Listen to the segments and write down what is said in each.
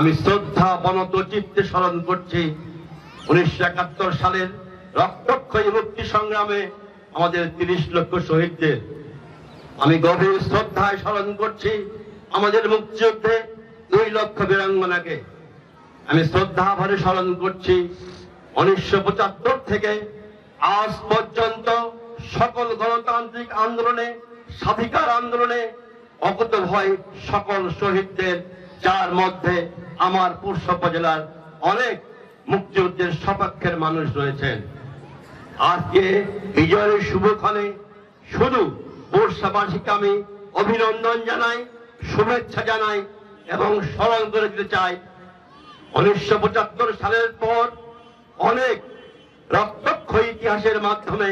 আমি শ্রদ্ধা বনত চিত্তে স্মরণ করছি। উনিশশো একাত্তর সালের রক্তক্ষয়ী মুক্তি সংগ্রামে আমাদের তিরিশ লক্ষ শহীদদের। আমি গভীর শ্রদ্ধায় স্মরণ করছি আমাদের মুক্তিযুদ্ধে দুই লক্ষ বীরাঙ্গনাকে। আমি শ্রদ্ধা ভরে স্মরণ করছি উনিশশো পঁচাত্তর থেকে আজ পর্যন্ত সকল গণতান্ত্রিক আন্দোলনে, স্বাধিকার আন্দোলনে অকুত ভয় সকল শহীদদের যার মধ্যে আমার পুরুষ উপজেলার অনেক মুক্তিযুদ্ধের সপক্ষের মানুষ রয়েছেন। আজকে বিজয়ের শুভক্ষণে শুধু বর্ষাবাসীকে আমি অভিনন্দন জানাই, শুভেচ্ছা জানাই এবং স্মরণ করে দিতে চাই। উনিশশো পঁচাত্তর সালের পর অনেক রক্তক্ষয়ী ইতিহাসের মাধ্যমে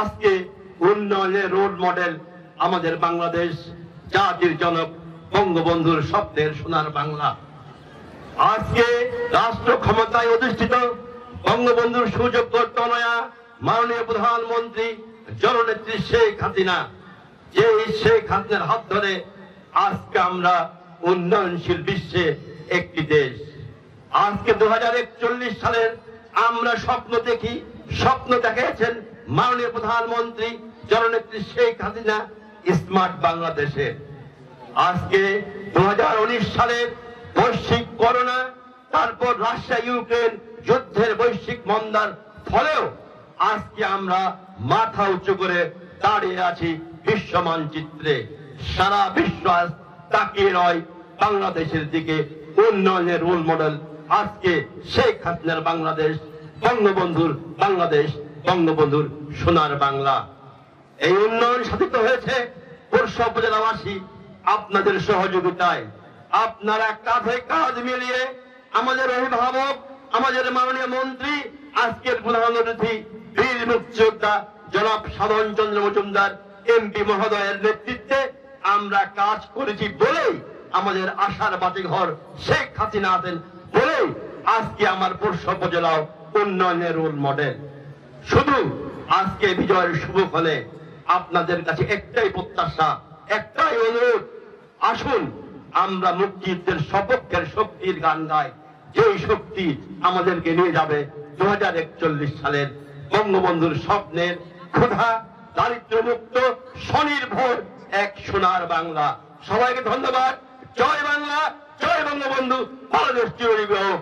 আজকে উন্নয়নের রোল মডেল আমাদের বাংলাদেশ জাতির জনক বঙ্গবন্ধুর স্বপ্নের সোনার বাংলা। আজকে রাষ্ট্র ক্ষমতায় অধিষ্ঠিত বঙ্গবন্ধুর সুযোগ্য তনয়া মাননীয় প্রধানমন্ত্রী জননেত্রী শেখ হাসিনা। যে শেখ হাসিনার হাত ধরে আজকে আমরা উন্নয়নশীল বিশ্বে একটি দেশ। আজকে দু হাজার একচল্লিশ সালের আমরা স্বপ্ন দেখি, স্বপ্ন দেখিয়েছেন মাননীয় প্রধানমন্ত্রী জননেত্রী শেখ হাসিনা স্মার্ট বাংলাদেশে। আজকে দু সালের বৈশ্বিক করোনা, তারপর রাশিয়া ইউক্রেন যুদ্ধের বৈশ্বিক মন্দার ফলেও আজকে আমরা মাথা উঁচু করে দাঁড়িয়ে আছি বিশ্ব মানচিত্রে। সারা বিশ্ব আজ তাকিয়ে নয় বাংলাদেশের দিকে উন্নয়নের রোল মডেল। আজকে শেখ হাসিনার বাংলাদেশ, বঙ্গবন্ধুর বাংলাদেশ, বঙ্গবন্ধুর সোনার বাংলা। এই উন্নয়ন সাধিত হয়েছে বর্ষা উপজেলাবাসী আপনাদের সহযোগিতায়। আপনারা কাঁধে কাঁধ মিলিয়ে আমাদের অভিভাবক, আমাদের মাননীয় মন্ত্রী, আজকের প্রধান অতিথি, বীর মুক্তিযোদ্ধা জনাব সাধন চন্দ্র মজুমদার, এমপি মহোদয়ের নেতৃত্বে আমরা কাজ করেছি বলেই আমাদের আশার বাতি ঘর শেখ হাসিনা আছেন বলেই আজকে আমার পরশু উপজেলাও উন্নয়নের রোল মডেল শুধু আজকে বিজয়ের শুভ ফলে আপনাদের কাছে একটাই প্রত্যাশা, একটাই অনুরোধ আসুন, আমরা মুক্তিযুদ্ধের সপক্ষের শক্তির গান গাই যেই শক্তি আমাদেরকে নিয়ে যাবে দু হাজার একচল্লিশ সালের বঙ্গবন্ধুর স্বপ্নের ক্ষুধা দারিদ্র মুক্ত স্বনির্ভর এক সোনার বাংলা। সবাইকে ধন্যবাদ। জয় বাংলা, জয় বঙ্গবন্ধু। বাংলাদেশ চিরজীবী হোক